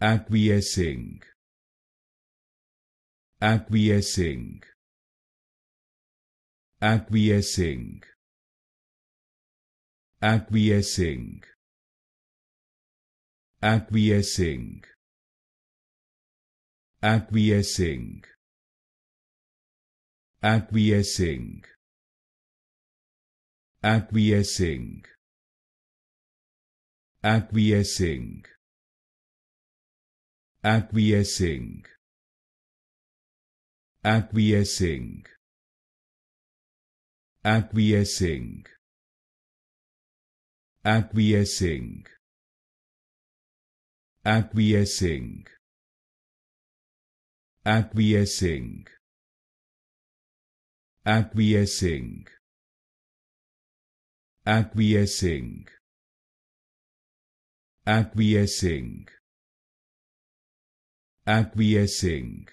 acquiescing. Acquiescing. Acquiescing. Acquiescing. Acquiescing. Acquiescing. Acquiescing. Acquiescing. Acquiescing acquiescing. Acquiescing. Acquiescing. Acquiescing. Acquiescing. Acquiescing. Acquiescing. Acquiescing. Acquiescing acquiescing